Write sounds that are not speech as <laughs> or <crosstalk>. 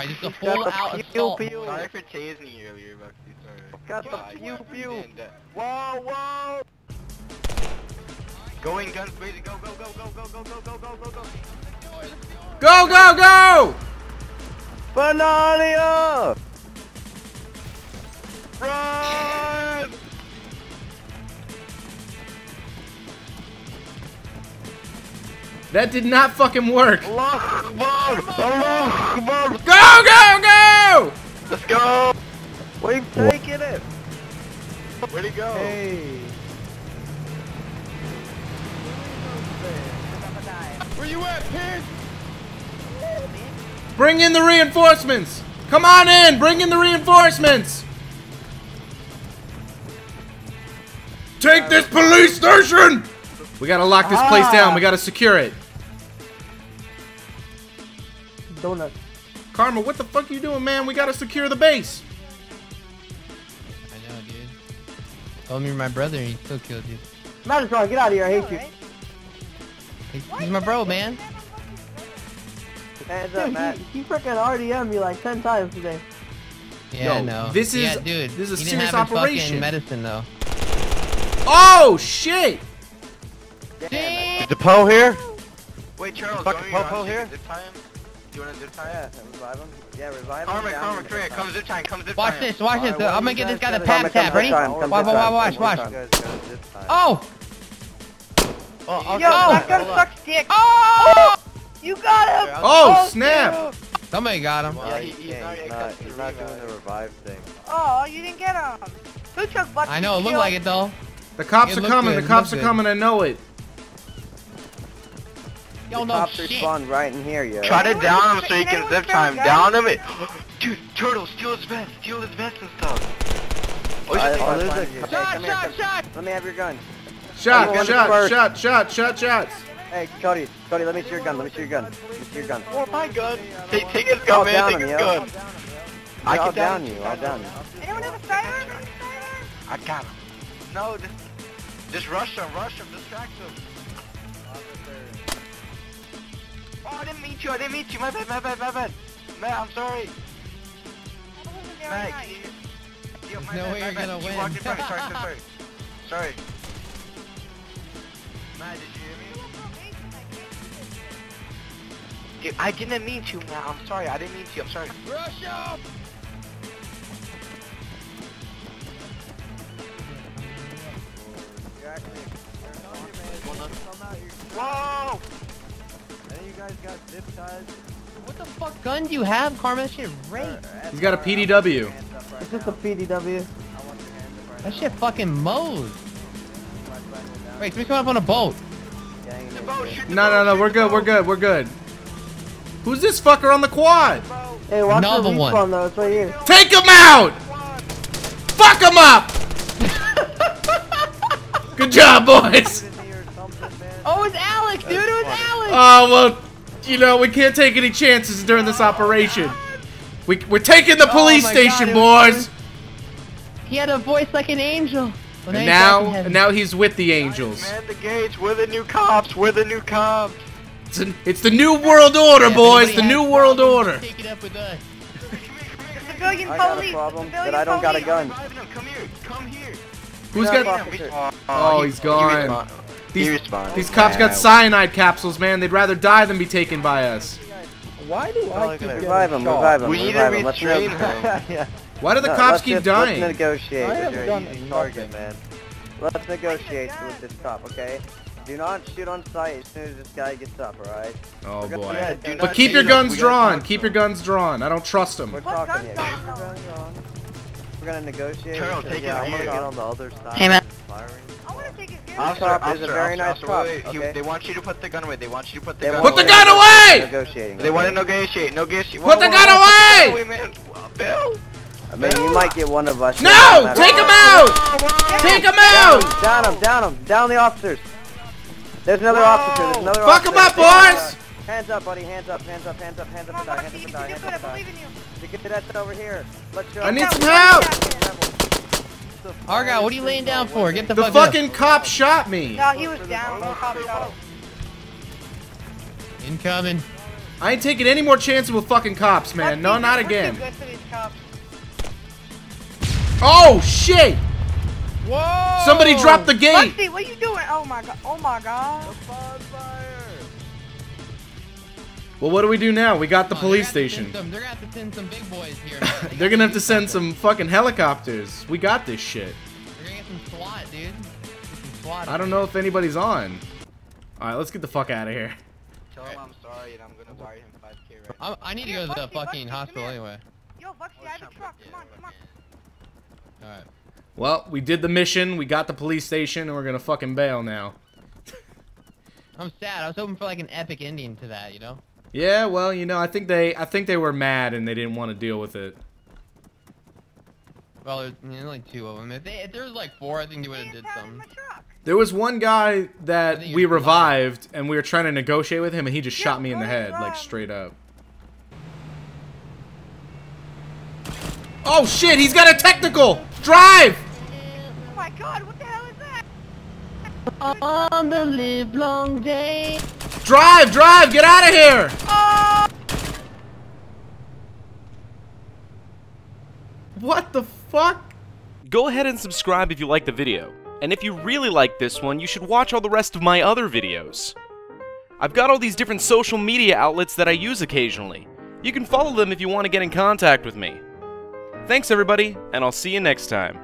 Alright, this a Got full the out pew assault. pew. Sorry for tasing you earlier, Bugsy. Sorry. Got the God, pew pew. Whoa, whoa. Going guns blazing. Go, go, go, go, go, go, go, go, go, go, go. Go, go, go! Banania! Run! That did not fucking work. Go, Allah Allah Akbar! go, go! Let's go! We've taken it! Where'd he go? Hey! Where you at, pig? Bring in the reinforcements. Come on in. Bring in the reinforcements. Take this police station. We gotta lock this place down. We gotta secure it. Ah. Donut. Karma, what the fuck are you doing, man? We gotta secure the base. I know, dude. Told me you're my brother and he still killed you. Metatron, get out of here. I hate you. He's, he's my bro, man. Hands up, Dude, Matt. he, he freaking RDM me like 10 times today. Yeah, no. Yo, know. this yeah, is- dude. this is a he didn't serious have operation. Medicine though. Oh shit! Damn. Is the Poe here? Wait, Charles, Fucking don't you Popo want to here? Zip time? Do you want to zip time? Yeah, revive him. Yeah, revive him. Karma, Karma, him. come here. Come zip time. Come zip Watch this, watch this. I'm gonna get this guy to gotta- tap tap. Ready? this time, come Watch, watch, watch, watch. you guys gotta this time. Oh! Oh, Yo, okay. that gun sucks dick. Oh! You got him! Oh, snap! Somebody got him. Yeah, he- he he's can't. He's not, he's not doing the revive thing. Oh, you didn't get him. Who took I know, it looked like it though. The cops are coming. good, The cops are good. coming. I know it. Yo, the no cops shit. respawn right in here, yo. Try to down him so you can can zip time. Down him. It. Dude, Turtle, steal his vest. Steal his vest and stuff. Oh, Uh, oh, there's a- Hey, hey, Shot, shot, shot! Let me have your gun. Shot, Everyone shot, shot, shot, shot, shots. Hey, Cody, Cody, let me see your gun. Let me see your gun. Let me see your gun. Oh, my gun. Take, take his gun, I'll man. down Take him, his yo. gun. I I'll can down you. I'll down you. Anyone have a siren? I got him. No, just, just rush him, rush him, distract him. Oh, I didn't meet you, I didn't meet you. My bad, my bad, my bad. Man, I'm sorry. Matt, can you... Yo, my no bad, way my you're bad. gonna You win. walked in front. Sorry, sorry, sorry. Sorry. Matt, did you hear me? Dude, I didn't mean to, man. I'm sorry. I didn't mean to. I'm sorry. Rush him! Guys got zip ties? What the fuck gun do you have, Karma? That shit rape. He's got a PDW. It's just a PDW. That shit fucking mows. Wait, can we come up on a boat? The boat, shoot the No, no, no. We're good. We're good. We're good. Who's this fucker on the quad? Hey, watch Another the one. respawn though. It's right here. Take him out! Fuck him up! <laughs> Good job, boys. Oh, it's Alex, dude. It was Alex. Oh well, you know we can't take any chances during this operation. We we're taking the oh police Oh station, God, boys. He had a voice like an angel. Well, And now, and now he's with the Angels. Man the gates. We're the new cops. We're the new cops. It's, an- it's the new world order, Yeah, boys. The new world order. Take it up with us. Civilian I got a problem, Civilian but I don't got a gun. Revive him. Come here. Come here. Who's Yeah, got? officer. Oh, he's gone. Respawned. These, He these cops got Wow. cyanide capsules, man. They'd rather die than be taken by us. Why do I keep Revive him, revive him, We need to revive him. Let's restrain him. <laughs> yeah. Why do the No, cops let's keep just, dying? Let's negotiate. I have You're done easy target, man. Let's negotiate with this cop, okay? Do not shoot on sight as soon as this guy gets up, alright? Oh We're boy. yeah, do But not keep your guns drawn. Keep your guns drawn. I don't trust them. We're talking here. gun Keep your don't guns on. We're gonna negotiate. Turtle, take it I'm gonna get on the other side. Hey, man. Firing. I want to take his gun. Officer, cop is a very officer, nice officer, cop, wait, wait, he- They want you to put the gun away. They want you to put the They gun want Put the gun away! Negotiating. They want to okay? negotiate. Negotiate. Put the gun whoa, whoa, away! Man. Bill. I mean, you might get one of us. No! no Take him out! Take him out! Down him, down him, down the officers. There's another officer, there's another Fuck 'em officer. up, boys! Hands up, buddy, hands up, hands up, hands up, hands up, Come and on, die, Bucky, hands you up, can and do die, good. hands I up, and believe in you. die. The cadet's over here. Let's go. I need Down, some one help! down. Argyle, what are you laying down for? Get the, The fuck fucking cop shot me. No, he was down. No cop shot Incoming. I ain't taking any more chances with fucking cops, man. No, not again. good for these cops. Oh shit! Whoa! Somebody dropped the gate. Bugsy, what are you doing? Oh my god. Oh my god. Well, what do we do now? We got the Oh, police they're gonna have to station. some- they're gonna have to send some big boys here. They <laughs> They're gonna have to send some fucking helicopters. We got this shit. They're gonna get some SWAT, dude. Some SWAT. I don't know if anybody's on. Alright, let's get the fuck out of here. Tell him I'm sorry and I'm gonna wire him 5k right I'm, I need to go to the fucking Bugsy, hospital come anyway. Yo, Bugsy, I have a truck. Come on, come on. Alright. Well, we did the mission, we got the police station, and we're gonna fucking bail now. I'm sad. I was hoping for like an epic ending to that, you know? Yeah, well, you know, I think they I think they were mad and they didn't want to deal with it. Well, there's, there's only two of them. If, they, if there was like four, I think you would have did pound in some. There was one guy that we he was revived and we were trying to negotiate with him and he just Yeah, shot me in the head, like straight up. Oh shit, he's got a technical! Drive! Oh my god, what the hell is that? On the live long day. Drive, drive, get out of here! Oh! What the fuck? Go ahead and subscribe if you like the video. And if you really like this one, you should watch all the rest of my other videos. I've got all these different social media outlets that I use occasionally. You can follow them if you want to get in contact with me. Thanks everybody, and I'll see you next time.